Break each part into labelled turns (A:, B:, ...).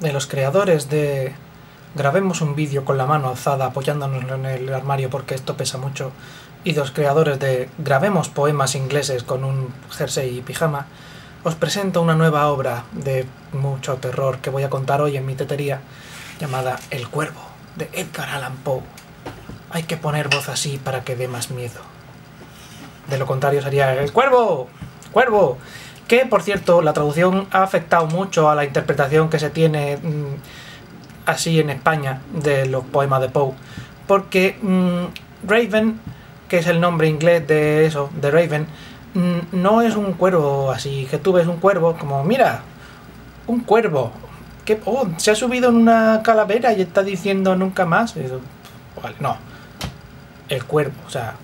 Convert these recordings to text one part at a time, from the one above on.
A: de los creadores de grabemos un vídeo con la mano alzada apoyándonos en el armario porque esto pesa mucho y los creadores de grabemos poemas ingleses con un jersey y pijama, os presento una nueva obra de mucho terror que voy a contar hoy en mi tetería llamada El Cuervo de Edgar Allan Poe. Hay que poner voz así para que dé más miedo. De lo contrario sería El Cuervo, Cuervo, que por cierto la traducción ha afectado mucho a la interpretación que se tiene mm, así en España de los poemas de Poe, porque mm, Raven, que es el nombre inglés de eso, de Raven, mm, no es un cuervo así, que tú ves un cuervo como, mira, un cuervo, que oh, se ha subido en una calavera y está diciendo nunca más. Vale, no, el cuervo, o sea,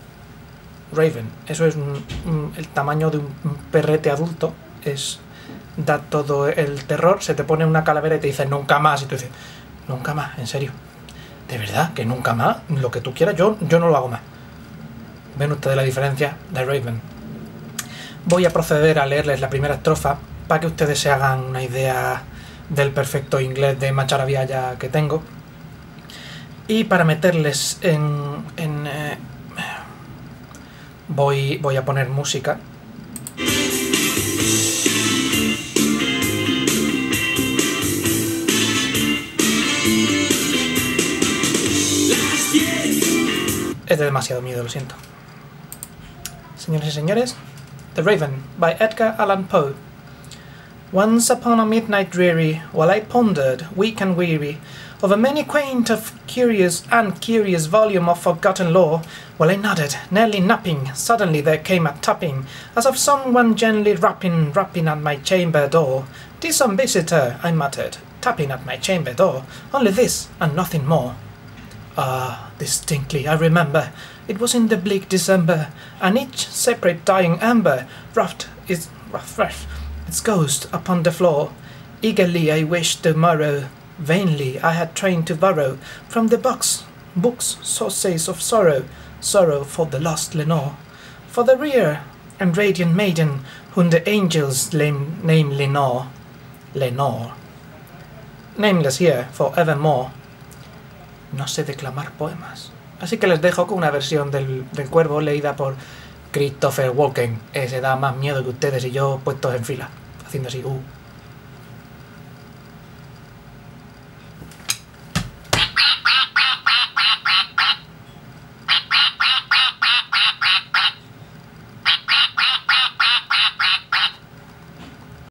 A: Raven, eso es un- el tamaño de un un perrete adulto, es da todo el terror, se te pone una calavera y te dice nunca más, y tú dices, nunca más, en serio, de verdad, que nunca más, lo que tú quieras, yo, yo no lo hago más. Ven ustedes la diferencia de Raven. Voy a proceder a leerles la primera estrofa para que ustedes se hagan una idea del perfecto inglés de Macharabiaya que tengo. Y para meterles en... en, eh, voy, voy a poner música. Es de demasiado miedo, lo siento. Señores y señores, The Raven by Edgar Allan Poe. Once upon a midnight dreary, while I pondered, weak and weary, over many quaint of curious and curious volume of forgotten lore, while I nodded, nearly napping, suddenly there came a tapping, as of someone gently rapping, rapping at my chamber door. "'Tis some visitor,' I muttered, tapping at my chamber door, only this and nothing more. Ah, distinctly I remember, it was in the bleak December, and each separate dying ember roughed its, rough, rough, its ghost upon the floor. Eagerly I wished the morrow, vainly I had trained to borrow from the box books sources of sorrow, sorrow for the lost Lenore, for the rare and radiant maiden whom the angels name, name Lenore, Lenore, nameless here for evermore. no sé declamar poemas. Así que les dejo con una versión del, del cuervo leída por Christopher Walken. Ese da más miedo que ustedes y yo puestos en fila, haciendo así, uh,